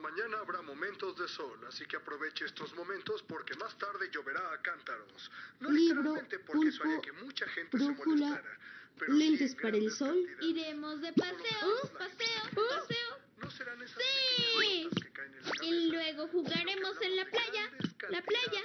mañana habrá momentos de sol, así que aproveche estos momentos porque más tarde lloverá a cántaros. No Libro, porque eso haría pulpo, que mucha gente se brújula, molestara. Pero lentes en para el sol. Iremos de paseo, paseo, paseo. No serán esas Sí. que caen en la Y luego jugaremos en la playa. La playa.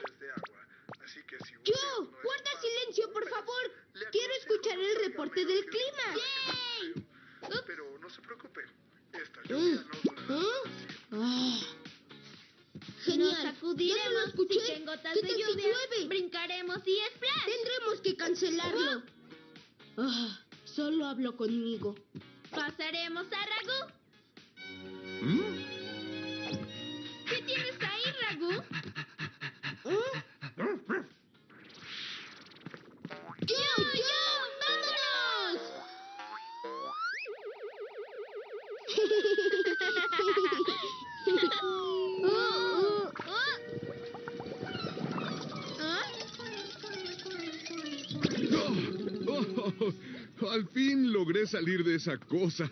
Genial. Ya no lo escuché. si gotas ¿Qué de tal si llueve? Brincaremos y splash. Tendremos que cancelarlo. Ah, solo hablo conmigo. Pasaremos a Ragú. Logré salir de esa cosa.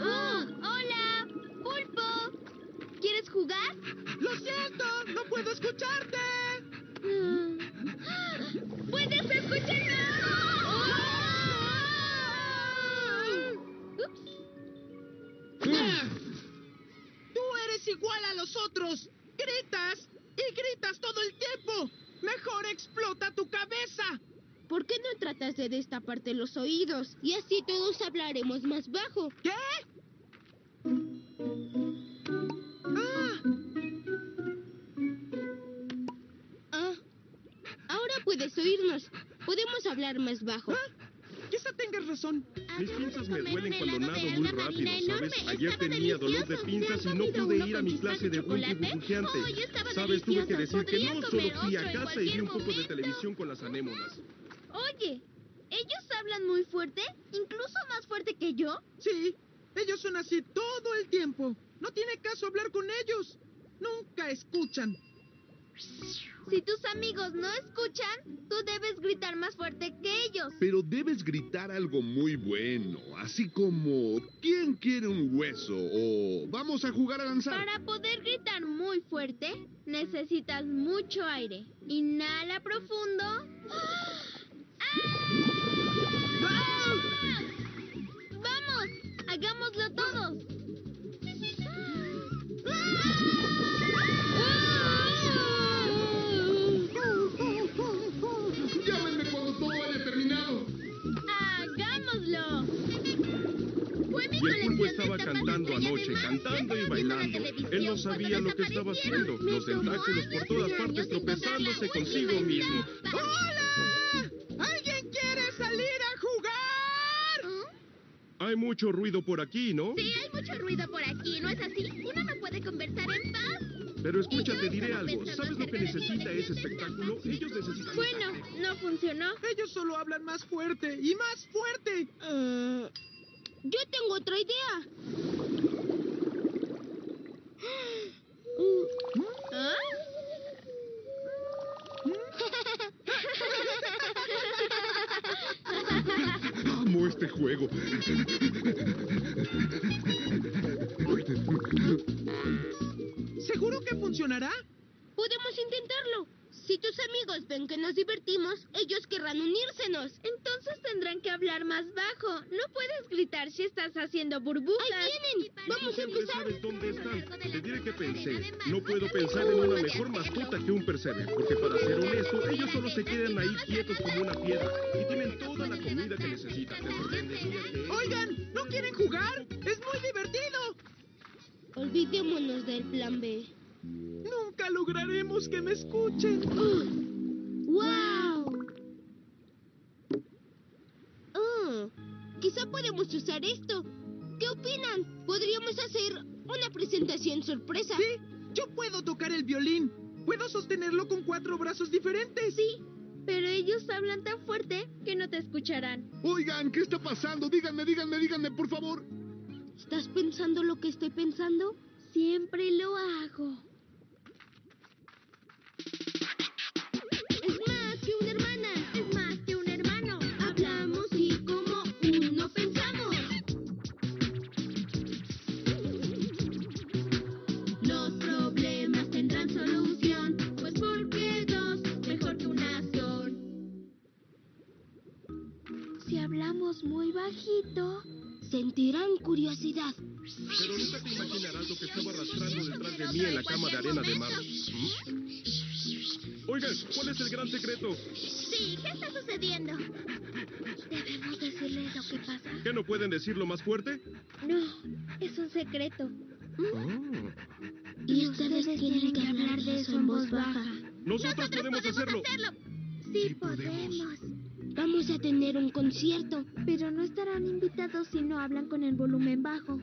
Oh, hola, Pulpo. ¿Quieres jugar? ¡Lo siento! ¡No puedo escucharte! ¿Puedes escucharme? Ups. ¡Ah! ¡Tú eres igual a los otros! ¡Gritas! ¡Y gritas todo el tiempo! ¡Mejor explota tu cabeza! ¿Por qué no tratas de destaparte los oídos? Y así todos hablaremos más bajo. ¿Qué? ¡Ah! Ah, ahora puedes oírnos. Podemos hablar más bajo. ¿Ah? Quizá tengas razón. Mis pinzas me duelen cuando nado de muy rápido, marina ¿sabes? enorme. Ayer Estaba tenía dolor de delicioso. pinzas ¿Se y no pude ir a mi clase de. ¡Ay, estaba ¿Sabes? Tuve que decir que Podría no, solo comer fui a otro en casa y vi un cualquier poco de momento. televisión con las anémonas. Oye, ¿ellos hablan muy fuerte? ¿Incluso más fuerte que yo? Sí, ellos son así todo el tiempo. No tiene caso hablar con ellos. Nunca escuchan. Si tus amigos no escuchan, tú debes gritar más fuerte que ellos. Pero debes gritar algo muy bueno, así como ¿Quién quiere un hueso? o Vamos a jugar a lanzar. Para poder gritar muy fuerte, necesitas mucho aire. Inhala profundo. ¡Ah! ¡Vamos! ¡Hagámoslo todos! Llámenme cuando todo haya terminado. ¡Hagámoslo! Fue mi Y el pulpo estaba cantando anoche, cantando y bailando. Él no sabía lo que estaba haciendo. Los tentáculos por todas partes tropezándose consigo mismo. ¡Hola! Hay mucho ruido por aquí, ¿no? Sí, hay mucho ruido por aquí, ¿no es así? Uno no puede conversar en paz. Pero escucha, te diré algo. ¿Sabes lo que necesita ese espectáculo? Ellos necesitan... Bueno, no funcionó. Ellos solo hablan más fuerte y más fuerte. Ah, Yo tengo otra idea. Este juego. ¿Seguro que funcionará? Podemos intentarlo. Si tus amigos ven que nos divertimos, ellos querrán unírsenos. Entonces tendrán que hablar más bajo. No puedes gritar si estás haciendo burbujas. ¡Ahí vienen! Vamos a empezar. sabes dónde están. Te diré que pensé. No puedo pensar en una mejor mascota que un percebe. Porque para ser honesto, ellos solo se quedan ahí quietos como una piedra. Y tienen toda la comida que necesitan. Te sorprendería que... Oigan, ¿no quieren jugar? ¡Es muy divertido! Olvidémonos del plan B. Nunca lograremos que me escuchen. ¡Wow! Oh, quizá podemos usar esto. ¿Qué opinan? Podríamos hacer una presentación sorpresa. Sí, yo puedo tocar el violín. Puedo sostenerlo con cuatro brazos diferentes. Sí, pero ellos hablan tan fuerte que no te escucharán. Oigan, ¿qué está pasando? Díganme, díganme, díganme, por favor. ¿Estás pensando lo que estoy pensando? Siempre lo hago. Sentirán curiosidad. Pero nunca te imaginarás lo que estaba arrastrando detrás de mí en la cama de arena de mar. ¿Mm? Oigan, ¿cuál es el gran secreto? Sí, ¿qué está sucediendo? ¿Debemos decirles lo que pasa? ¿Qué no pueden decirlo más fuerte? No, es un secreto. Oh. Y ustedes tienen que hablar de eso en voz baja. Nosotros podemos hacerlo. Sí, Sí podemos. Vamos a tener un concierto. Pero no estarán invitados si no hablan con el volumen bajo.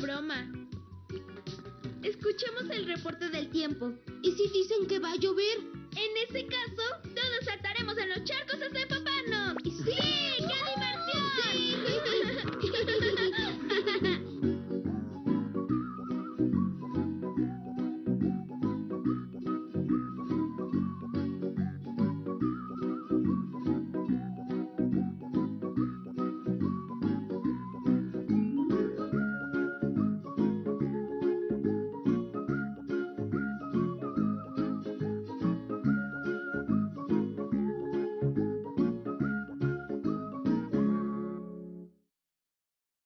broma. Escuchemos el reporte del tiempo. ¿Y si dicen que va a llover? En ese caso, todos saltaremos en los charcos hasta empaparnos. ¡Sí!